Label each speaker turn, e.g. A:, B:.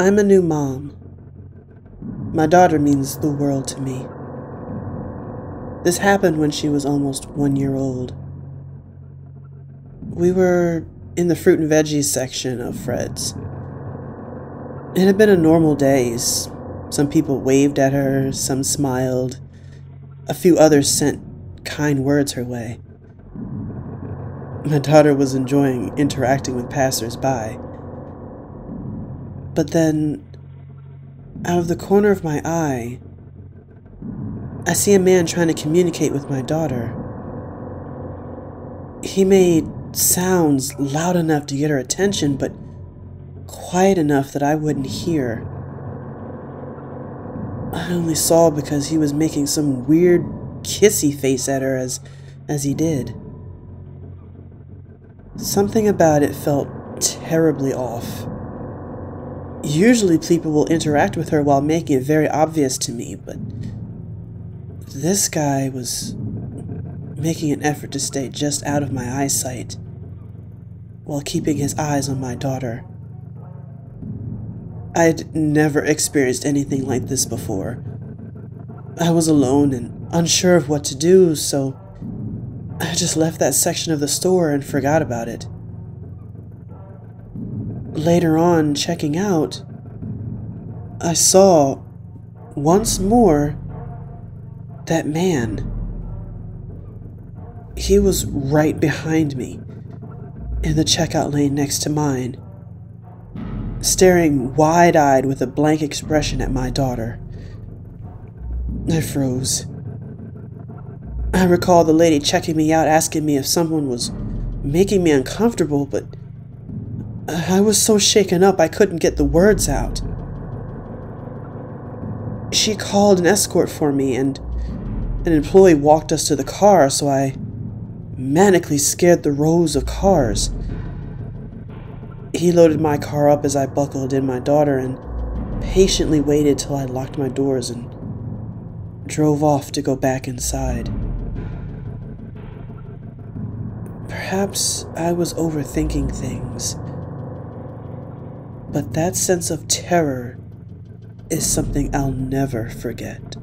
A: I'm a new mom. My daughter means the world to me. This happened when she was almost one year old. We were in the fruit and veggies section of Fred's. It had been a normal day. Some people waved at her, some smiled. A few others sent kind words her way. My daughter was enjoying interacting with passers-by. But then, out of the corner of my eye, I see a man trying to communicate with my daughter. He made sounds loud enough to get her attention, but quiet enough that I wouldn't hear. I only saw because he was making some weird kissy face at her as as he did. Something about it felt terribly off. Usually people will interact with her while making it very obvious to me, but this guy was making an effort to stay just out of my eyesight while keeping his eyes on my daughter. I'd never experienced anything like this before. I was alone and unsure of what to do, so I just left that section of the store and forgot about it. Later on, checking out, I saw, once more, that man. He was right behind me, in the checkout lane next to mine, staring wide eyed with a blank expression at my daughter. I froze. I recall the lady checking me out asking me if someone was making me uncomfortable, but I was so shaken up I couldn't get the words out. She called an escort for me, and an employee walked us to the car, so I manically scared the rows of cars. He loaded my car up as I buckled in my daughter and patiently waited till I locked my doors and drove off to go back inside. Perhaps I was overthinking things. But that sense of terror is something I'll never forget.